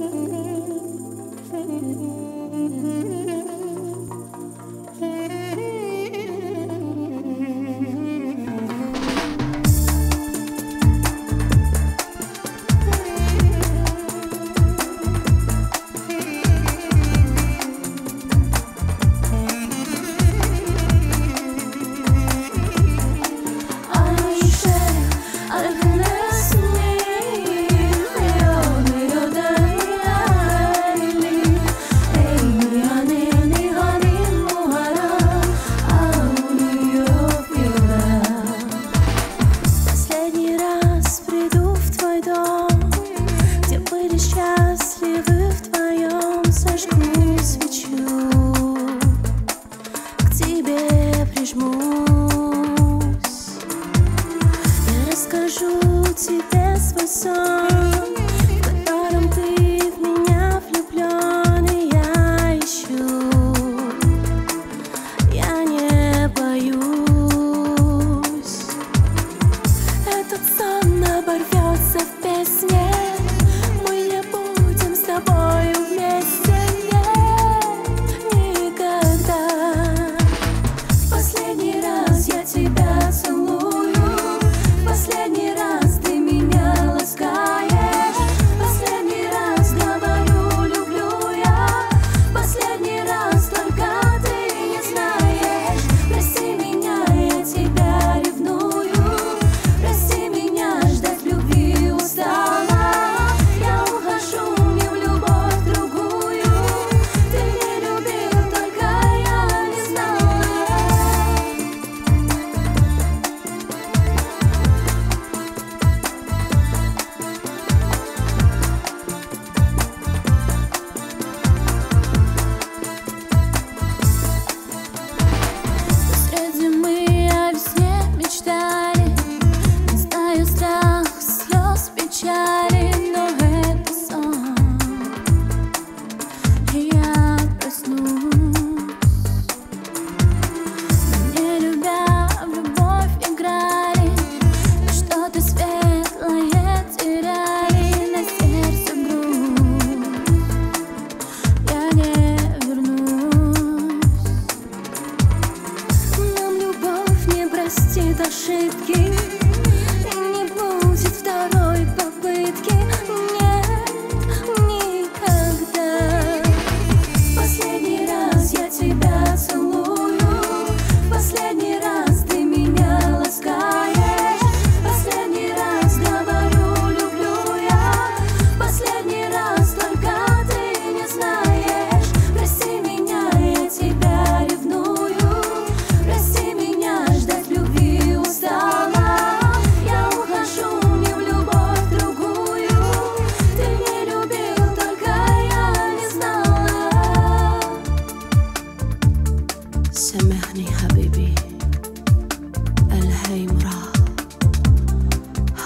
Thank you.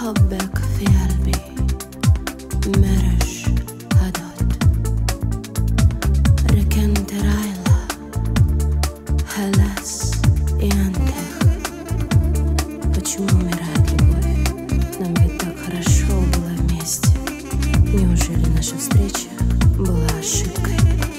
حبك في قلبي مرش هدد ركنت رايلة هلاس ينتخ Почему умирает любовь? Нам ведь так хорошо было вместе Неужели наша встреча была ошибкой?